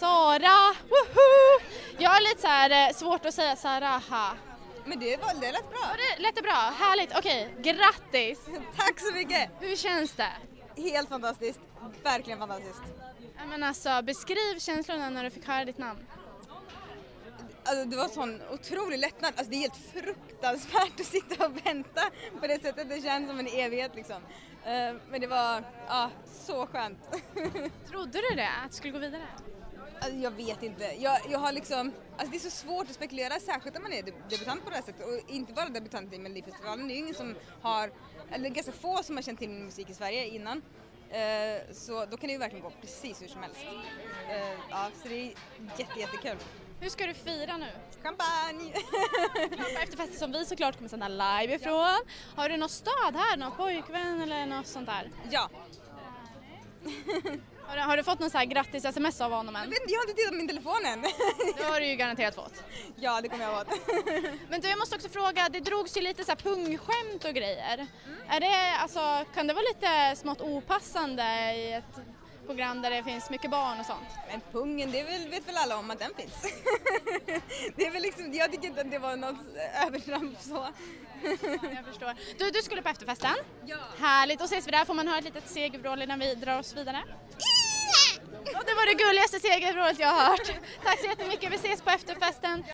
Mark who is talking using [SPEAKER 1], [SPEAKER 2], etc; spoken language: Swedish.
[SPEAKER 1] Sara, woho! Jag har lite så här eh, svårt att säga Saraha.
[SPEAKER 2] Men det, var, det lät bra.
[SPEAKER 1] Ja, det lät bra? Härligt, okej, grattis!
[SPEAKER 2] Tack så mycket!
[SPEAKER 1] Hur känns det?
[SPEAKER 2] Helt fantastiskt. Verkligen fantastiskt.
[SPEAKER 1] Ja, Men alltså, beskriv känslorna när du fick höra ditt namn.
[SPEAKER 2] Alltså, det var sån otrolig lättnad. Alltså, det är helt fruktansvärt att sitta och vänta på det sättet. Det känns som en evighet liksom. Eh, Men det var ja, så skönt.
[SPEAKER 1] Trodde du det, att du skulle gå vidare?
[SPEAKER 2] Alltså, jag vet inte. Jag, jag har liksom, alltså det är så svårt att spekulera särskilt om man är deb- debutant på det här sättet och inte bara debutant i Melodifestivalen. Det är ju ingen som har, eller ganska få som har känt till min musik i Sverige innan. Eh, så då kan det ju verkligen gå precis hur som helst. Eh, ja, så det är jätte, jättekul.
[SPEAKER 1] Hur ska du fira nu?
[SPEAKER 2] Champagne!
[SPEAKER 1] Efterfesten som vi såklart kommer sända live ifrån. Har du någon stad här, någon pojkvän eller något sånt där?
[SPEAKER 2] ja,
[SPEAKER 1] Har du, har du fått någon så här grattis-sms av honom
[SPEAKER 2] jag,
[SPEAKER 1] än?
[SPEAKER 2] vet, inte, jag har inte tittat på min telefon än.
[SPEAKER 1] Det har du ju garanterat fått.
[SPEAKER 2] ja, det kommer jag ihåg.
[SPEAKER 1] Men du, jag måste också fråga, det drogs ju lite så här pungskämt och grejer. Är det, alltså, kan det vara lite smått opassande i ett program där det finns mycket barn och sånt?
[SPEAKER 2] Men pungen, det väl, vet väl alla om att den finns. det är väl liksom, jag tycker inte att det var något övertramp så.
[SPEAKER 1] Jag förstår. Du, du skulle på efterfesten.
[SPEAKER 2] Ja.
[SPEAKER 1] Härligt, då ses vi där. Får man höra ett litet segervrål innan vi drar oss vidare? Och det var det gulligaste segervrålet jag har hört. Tack så jättemycket, vi ses på efterfesten.